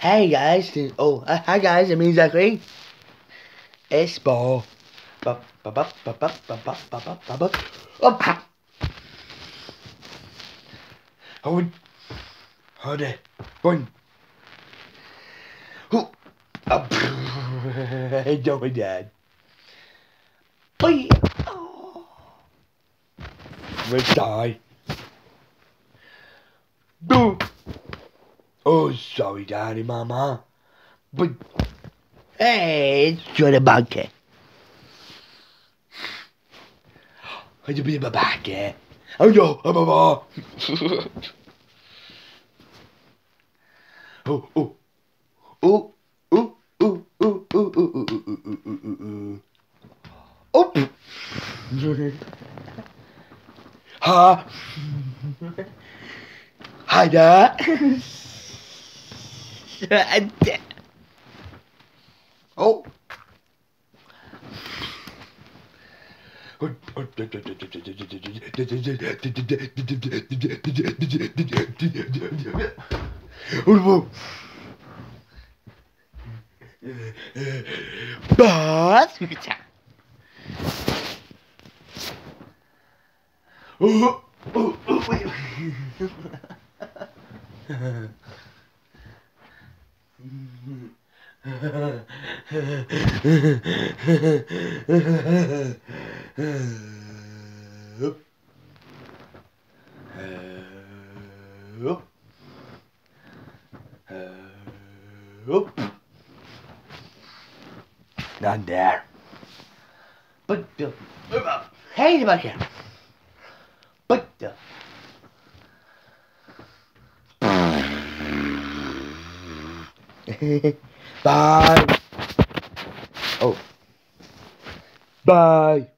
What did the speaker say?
Hey guys, oh uh, hi guys, it means Zachary. It's ball. Ba ba ba ba ba ba ba ba ba ba ba. Oh, Hold. Hold it. Going. Who? Up. Don't my dad. Boy. Oh. Let's die. Boom. Oh, sorry, Daddy, Mama. But, hey, it's Johnny Bucket. I just be a bucket. Oh, no, I'm a ball. Oh, oh. Oh, oh, oh, oh, oh, oh, oh, oh, oh, oh, oh. Ha. Hi, Dad. oh. But oh, oh, oh, wait. Help. Help. Not there. But uh, the hey about here. But the Bye. Oh. Bye.